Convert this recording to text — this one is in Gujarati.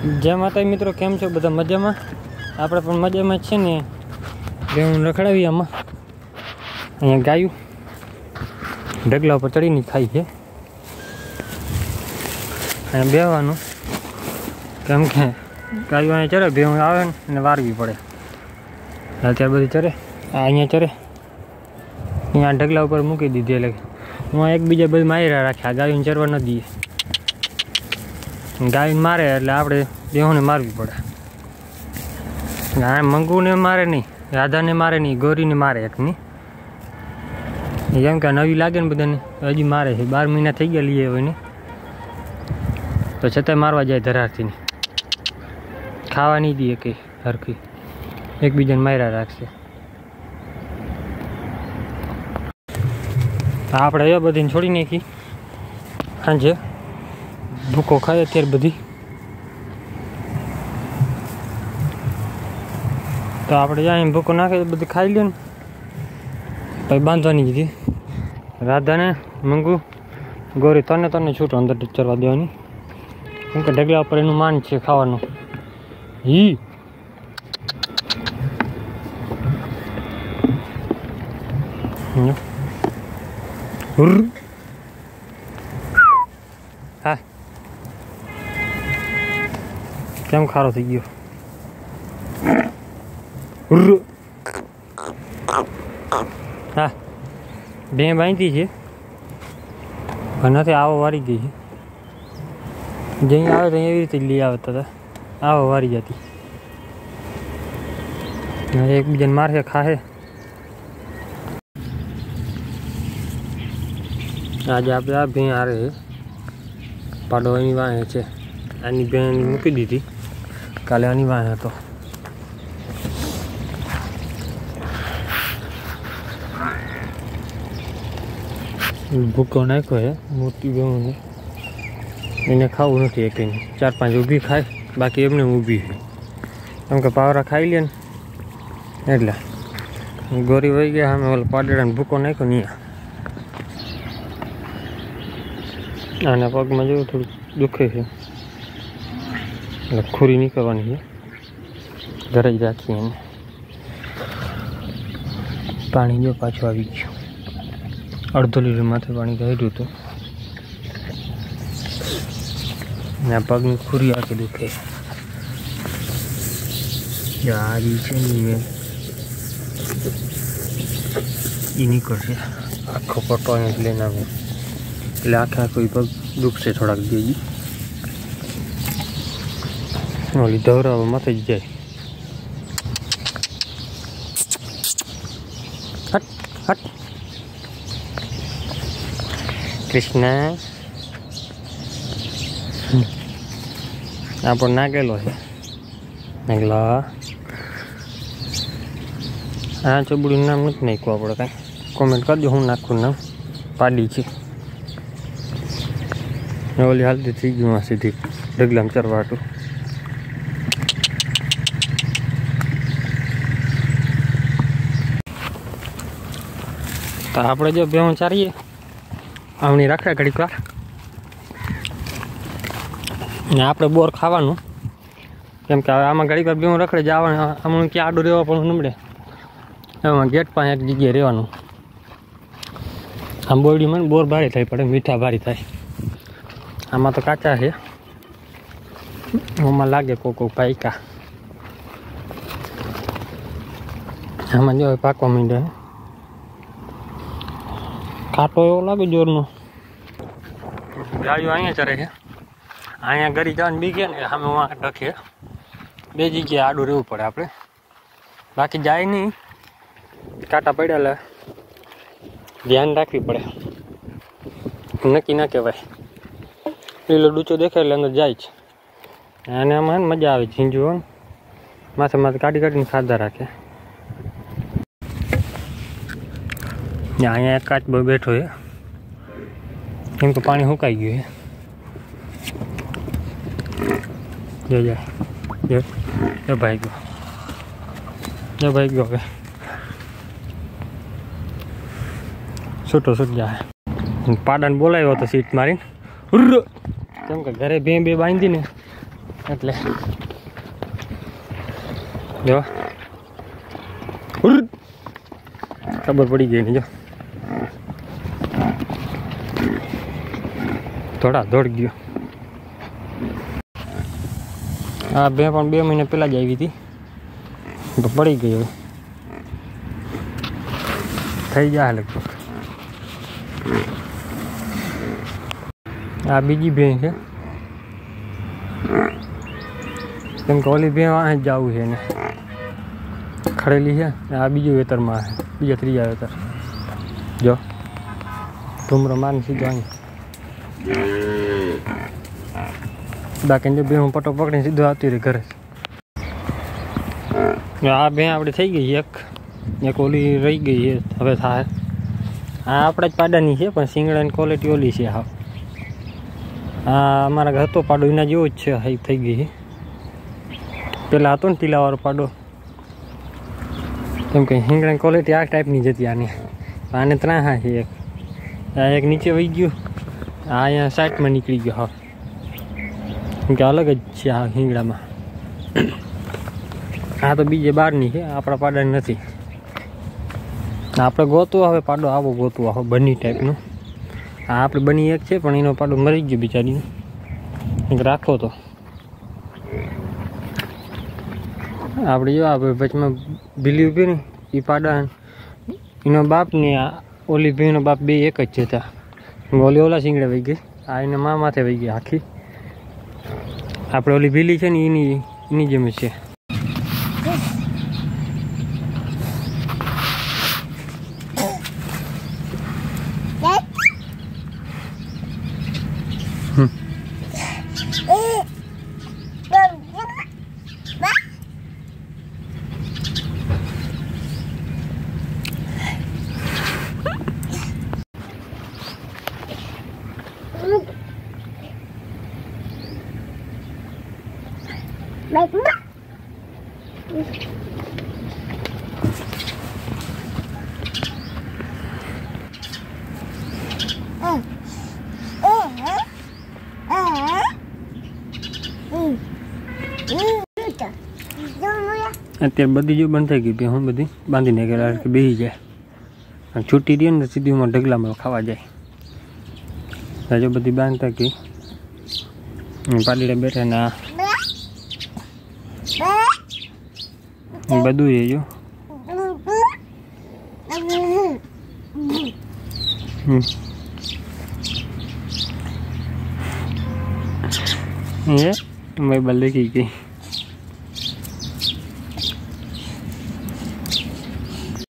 જય માતા મિત્રો, કેમ છો? બધા મજામાં? આપણે પણ મજામાં જ છે ને. બેવું રખડાવી આમાં. અહીંયા ગાયું. ઢગલા ઉપર ચડીને ખાઈ છે. અહીંયા બેવાનું કેમ કે ગાયું અહીંયા ચરે ભેવું આવે ને વારવી પડે. અત્યારે બધી ચરે આ અહીંયા ચરે અહીંયા ઢગલા ઉપર મૂકી દીધી એટલે હું એકબીજા બધી માયરા રાખ્યા ગાયું ચરવા ન દઈએ. ગાયને મારે એટલે આપણે દેહોને મારવી પડે. આ મંગુને મારે નહીં, રાધાને મારે નહીં, ગોરીને મારે એકની એમ કે નવી લાગે ને બધાને, હજી મારે છે, બાર મહિના થઈ ગયા લઈએ હોય ને તો છતાંય મારવા જાય ધરારથી ને ખાવા નહીં દઈએ કે હરખી. એકબીજાને માર્યા રાખશે. આપણે એ બધીને છોડી નાખી. સાંજે ભૂકો ખાય અત્યારે બધી. તો આપણે જાય ભૂકો નાખે બધી ખાઈ લે ને. પછી બાંધવાની કીધી. રાધાને, મંગુ, ગોરી તને તને છૂટો અંદર ચરવા દેવાની. કેમ કે ઢગલા ઉપર એનું માન છે ખાવાનું. હી હમ. કેમ ખારો થઈ ગયો હા બે બાંધી છે નથી આવો વારી ગઈ છે જઈ આવે તો એવી રીતે લઈ આવતા હતા આવો વારી જતી એકબીજાને મારશે ખાશે આજે આપણે આ ભેં હારે પાડો એની વાંહે છે આની બેન મૂકી દીધી કાલે આની વાહે હતો. ભૂકો નાખ્યો છે મોટી બેને એને ખાવું નથી એક ચાર પાંચ ઊભી ખાય, બાકી એમને ઊભી છે. એમ કે પાવરા ખાઈ લે ને. એટલે. ગોરી વહી ગયા, અમે ઓલા પાડેડાને ભૂકો નાખ્યો નહીં આને પગમાં જેવું થોડુંક દુખે છે. એટલે ખુરી નીકળવાની છે. ઘરે જ રાખીએ એને. પાણી જો પાછું આવી ગયું. અડધો લીટર માથે પાણી ગયેલું હતું. ને આ પગની ખુરી આખી દુખે. આવી છે ને મેં એ નીકળશે. આખો પટો લઈને આવે. એટલે આખે આખો પગ દુખશે થોડાક દેજી ઓલી ધવરાવા માથે જ જાય હટ હટ કૃષ્ણ આ પણ નાગેલો છે નાગલા આ ચબડીનું નામ નથી નાખ્યું આપણે કાંઈ કોમેન્ટ કરજો હું નાખું નામ પાડી છે ઓલી હાલતી થઈ ગયું સીધી ડગલામ ચરવાટું તો આપણે જો ભેહું ચારીએ. આવણી રાખે ઘડીક વાર. ને આપણે બોર ખાવાનું. કેમ કે હવે આમાં ઘડીક વાર ભેહું રખડે જવાનું હમણાં ક્યાં આડું રહેવા પણ નમડે. એમાં ગેટ પાસે એક જગ્યાએ રહેવાનું. આમ બોરડીમાં બોર ભારી થાય પડે મીઠા ભારી થાય. આમાં તો કાચા છે. આમાં લાગે કોક કોક પાયકા. આમાં જો પાકવા માંડ્યા કાંટો એવો લાગે જોરનો. ગાયો અહીંયા ચરે છે. અહીંયા ગરી જવાનું બી ને, સામે વાંક ડખે બે જગ્યાએ આડું રહેવું પડે આપણે. બાકી જાય નહીં. કાંટા પડ્યા ધ્યાન રાખવી પડે. નક્કી ના કહેવાય. લીલો ડૂચો દેખાય એટલે અંદર જાય છે અને આમાં મજા આવે ઝીંજુ માથે માથે કાઢી કાઢીને ખાધા રાખે. અહીંયા એક કાચ બેઠો છે. કેમ કે પાણી સુકાઈ ગયું છે. જો જો. ભાઈ ગયો. જો ભાઈ ગયો હવે. છૂટો છૂટ જાય પાડાને બોલાવ્યો હતો સીટ મારીને. કેમ કે ઘરે બે બે બાંધીને. એટલે. જો. ખબર પડી ગઈ ને, જો. થોડા દોડ ગયો. આ બે પણ બે મહિના પહેલાં જ આવી હતી. પડી ગઈ હવે. થઈ જાય લગભગ. આ બીજી ભેં છે. કેમ કે ઓલી ભેં વાં જ જવું છે એને. ખડેલી છે આ બીજું વેતરમાં છે, બીજા ત્રીજા વેતર. જો. ધૂમરો માન સીધો અહીં બાકી જો બે હું પટો પકડીને સીધો આવતી રહી ઘરે. આ બે આપણી થઈ ગઈ, એક એક ઓલી રહી ગઈ છે, હવે થાય. આ આપણા જ પાડાની છે, પણ સિંગડાની ક્વોલિટી ઓલી છે હા. આ અમારા હતો પાડો એના જેવો જ છે હાઈ થઈ ગઈ છે. પેલા હતો ને ટીલાવાળો પાડો. કેમ કે હિંગડાની ક્વોલિટી આ ટાઈપની જ હતી આની. આને ત્રણ હા છે એક. આ એક નીચે વહી ગયું. આ અહીંયા સાઈડમાં નીકળી ગયો, હા. કેમ કે અલગ જ છે આ હિંગડામાં આ તો બીજે બહારની છે, આપણા પાડાની નથી. આપણે ગોતવો હવે, પાડો આવો ગોતવો, આવો બની ટાઈપનું. આ આપણે બની એક છે, પણ એનો પાડો મરી ગયો બિચારીનો. રાખો તો. આપણે જો, આપણે વચમાં ભીલી ઊભી ને એ પાડા એનો બાપ ને ઓલી ભીનો બાપ બે એક જ હતા. ઓલી ઓલા શીંગડે વહી ગઈ. આ એને મા માથે વહી ગઈ આખી. આપણે ઓલી ભીલી છે ને એની એની જેમ જ છે અત્યારે બધી જો બંધ થઈ ગઈ બે હું બધી બાંધી ગયેલા કે બેસી જાય. અને છૂટી દે ને સીધી હું ઢગલામાં ખાવા જાય. હજુ બધી બાંધતા ગઈ. પાડીડા બેઠા ના બધું છે જો. હમ. મોબાઈલ દેખી ગઈ